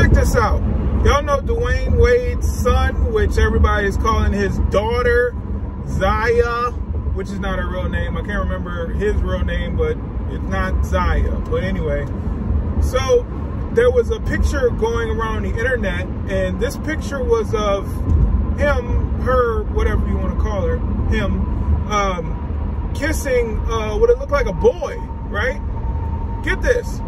check this out. Y'all know Dwyane Wade's son, which everybody is calling his daughter, Zaya, which is not her real name. I can't remember his real name, but it's not Zaya. But anyway, so there was a picture going around the internet, and this picture was of him, her, whatever you want to call her, him, um, kissing uh, what it looked like a boy, right? Get this.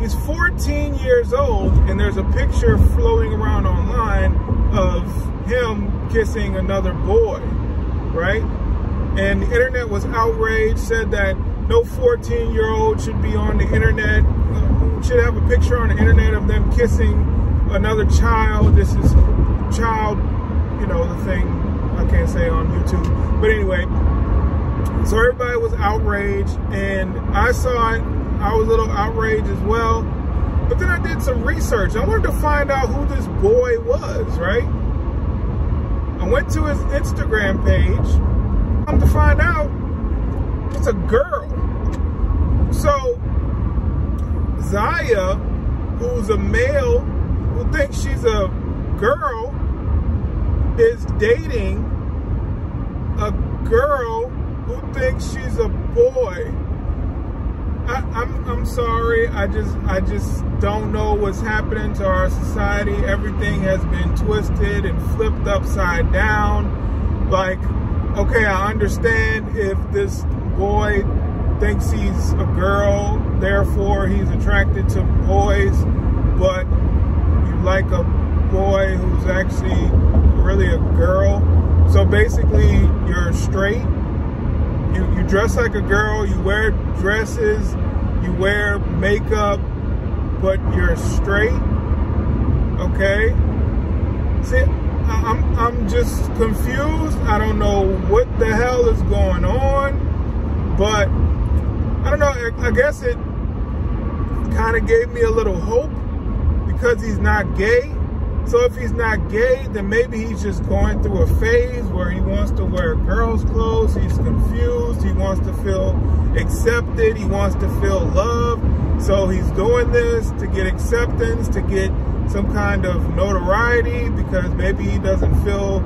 He's 14 years old, and there's a picture floating around online of him kissing another boy, right? And the internet was outraged, said that no 14 year old should be on the internet, should have a picture on the internet of them kissing another child. This is child, you know, the thing I can't say on YouTube. But anyway, so everybody was outraged, and I saw it. I was a little outraged as well. But then I did some research. I wanted to find out who this boy was, right? I went to his Instagram page Come to find out, it's a girl. So, Zaya, who's a male who thinks she's a girl, is dating a girl who thinks she's a boy. I, I'm, I'm sorry. I just I just don't know what's happening to our society. Everything has been twisted and flipped upside down. Like okay, I understand if this boy thinks he's a girl, therefore he's attracted to boys, but you like a boy who's actually really a girl. So basically, you're straight. You, you dress like a girl, you wear dresses, you wear makeup, but you're straight. Okay? See, I'm, I'm just confused. I don't know what the hell is going on, but I don't know. I, I guess it kind of gave me a little hope because he's not gay. So if he's not gay, then maybe he's just going through a phase where he wants to wear girls' clothes. He's confused. He wants to feel accepted. He wants to feel love. So he's doing this to get acceptance, to get some kind of notoriety because maybe he doesn't feel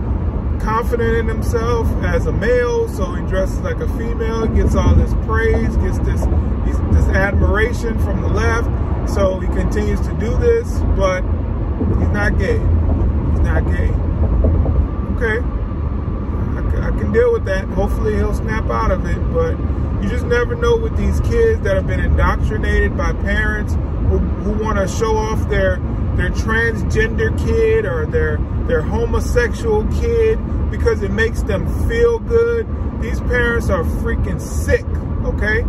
confident in himself as a male, so he dresses like a female, gets all this praise, gets this this admiration from the left. So he continues to do this, but he's not gay. He's not gay. Okay, I, I can deal with that. Hopefully he'll snap out of it, but you just never know with these kids that have been indoctrinated by parents who, who want to show off their their transgender kid or their their homosexual kid because it makes them feel good. These parents are freaking sick, okay?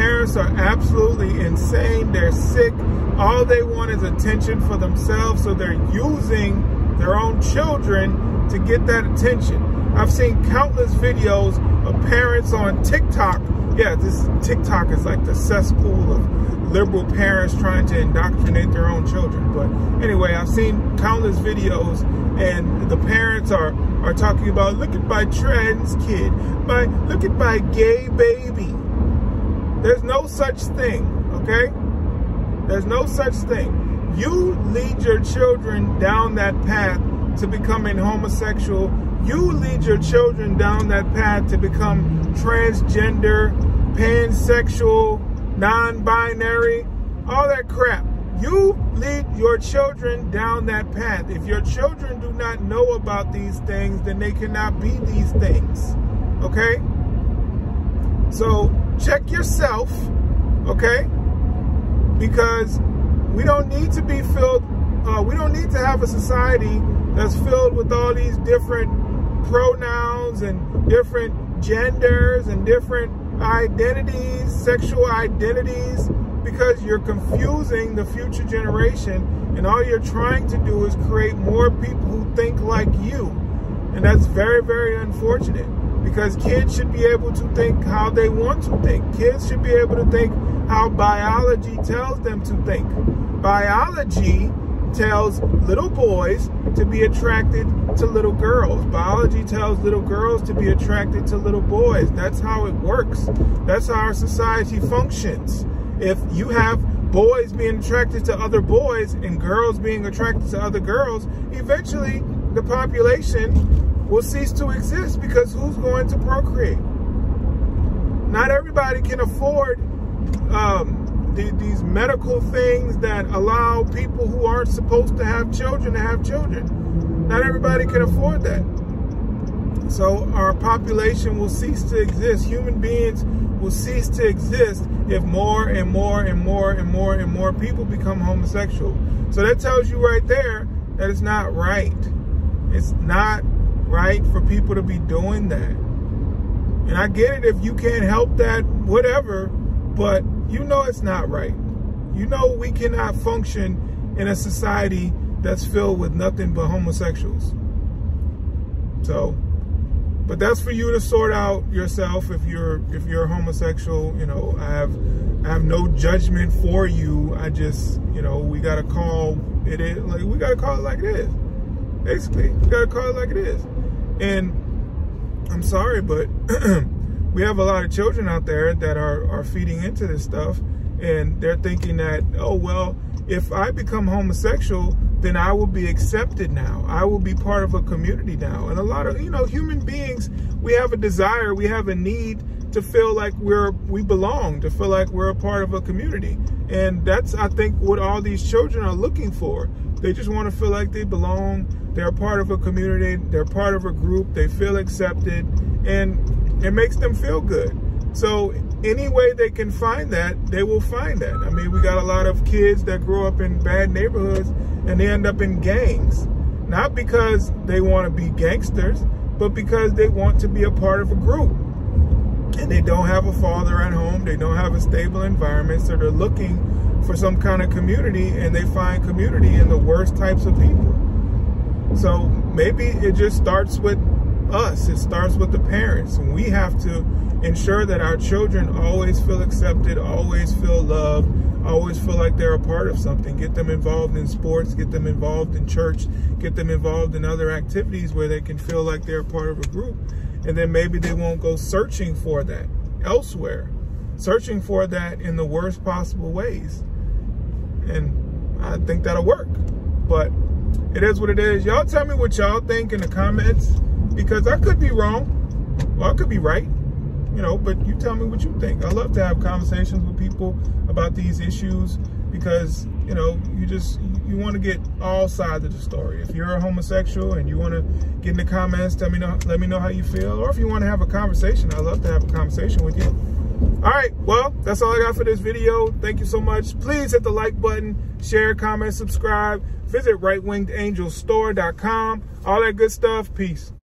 Parents are absolutely insane. They're sick. All they want is attention for themselves, so they're using their own children to get that attention. I've seen countless videos of parents on TikTok. Yeah, this TikTok is like the cesspool of liberal parents trying to indoctrinate their own children. But anyway, I've seen countless videos and the parents are, are talking about, look at my trans kid, my, look at my gay baby. There's no such thing, okay? There's no such thing. You lead your children down that path to becoming homosexual. You lead your children down that path to become transgender, pansexual, non-binary, all that crap. You lead your children down that path. If your children do not know about these things, then they cannot be these things. Okay? So check yourself, okay? Because we don't need to be filled, uh, we don't need to have a society that's filled with all these different pronouns and different genders and different identities, sexual identities, because you're confusing the future generation and all you're trying to do is create more people who think like you. And that's very, very unfortunate because kids should be able to think how they want to think. Kids should be able to think how biology tells them to think. Biology tells little boys to be attracted to little girls. Biology tells little girls to be attracted to little boys. That's how it works. That's how our society functions. If you have boys being attracted to other boys and girls being attracted to other girls, eventually the population will cease to exist because who's going to procreate? Not everybody can afford um, the, these medical things that allow people who aren't supposed to have children to have children. Not everybody can afford that. So our population will cease to exist. Human beings will cease to exist if more and more and more and more and more people become homosexual. So that tells you right there that it's not right. It's not right for people to be doing that. And I get it if you can't help that, whatever, but you know it's not right. You know we cannot function in a society that's filled with nothing but homosexuals. So but that's for you to sort out yourself if you're if you're a homosexual you know i have i have no judgment for you i just you know we gotta call it like we gotta call it like it is basically we gotta call it like it is and i'm sorry but we have a lot of children out there that are are feeding into this stuff and they're thinking that oh well if i become homosexual then I will be accepted now. I will be part of a community now. And a lot of, you know, human beings, we have a desire, we have a need to feel like we're we belong, to feel like we're a part of a community. And that's I think what all these children are looking for. They just want to feel like they belong, they're part of a community, they're part of a group, they feel accepted, and it makes them feel good. So any way they can find that, they will find that. I mean, we got a lot of kids that grow up in bad neighborhoods and they end up in gangs. Not because they want to be gangsters, but because they want to be a part of a group. And they don't have a father at home, they don't have a stable environment, so they're looking for some kind of community and they find community in the worst types of people. So maybe it just starts with us, it starts with the parents. And we have to ensure that our children always feel accepted, always feel loved, always feel like they're a part of something. Get them involved in sports, get them involved in church, get them involved in other activities where they can feel like they're a part of a group. And then maybe they won't go searching for that elsewhere, searching for that in the worst possible ways. And I think that'll work. But it is what it is. Y'all tell me what y'all think in the comments because I could be wrong. Well, I could be right you know, but you tell me what you think. I love to have conversations with people about these issues because, you know, you just, you want to get all sides of the story. If you're a homosexual and you want to get in the comments, tell me, know, let me know how you feel. Or if you want to have a conversation, I'd love to have a conversation with you. All right, well, that's all I got for this video. Thank you so much. Please hit the like button, share, comment, subscribe. Visit rightwingedangelsstore.com. All that good stuff. Peace.